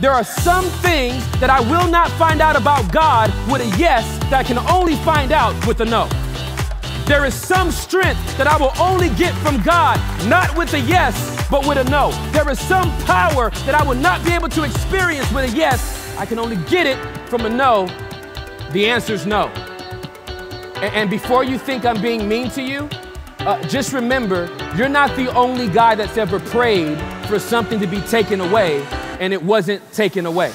There are some things that I will not find out about God with a yes that I can only find out with a no. There is some strength that I will only get from God, not with a yes, but with a no. There is some power that I will not be able to experience with a yes. I can only get it from a no. The answer is no. And, before you think I'm being mean to you, uh, just remember you're not the only guy that's ever prayed for something to be taken away and it wasn't taken away.